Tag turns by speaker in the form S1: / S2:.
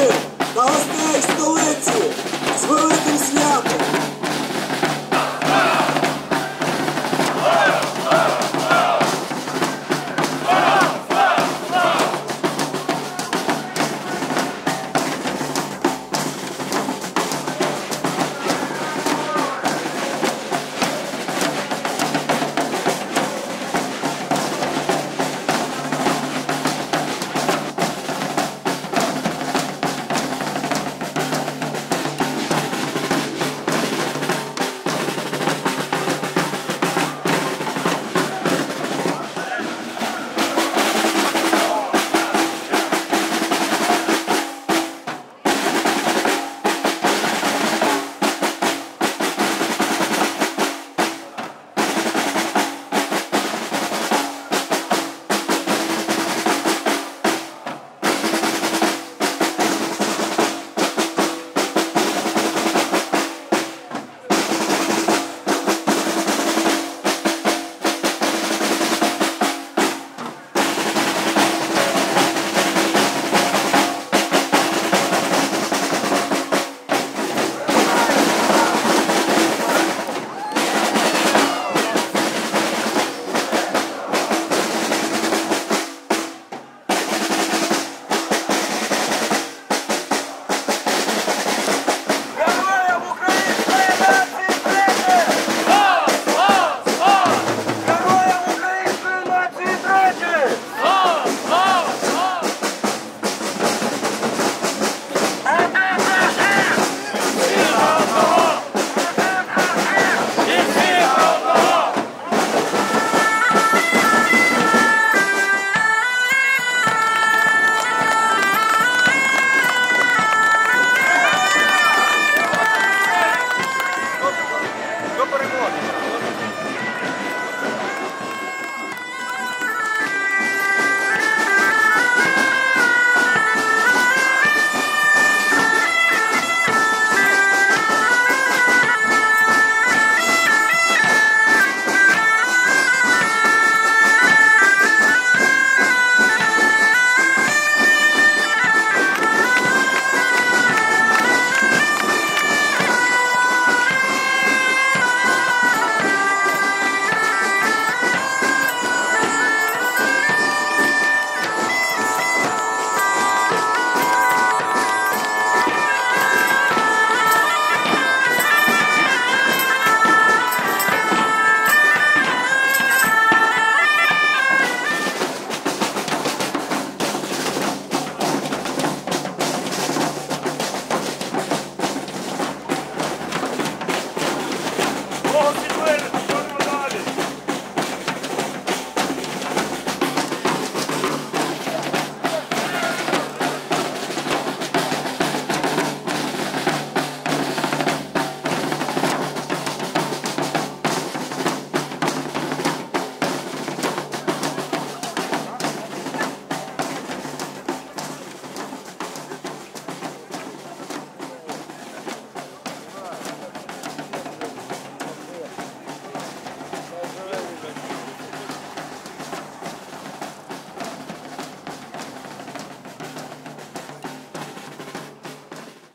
S1: друзів та гостей столиці з великим святом!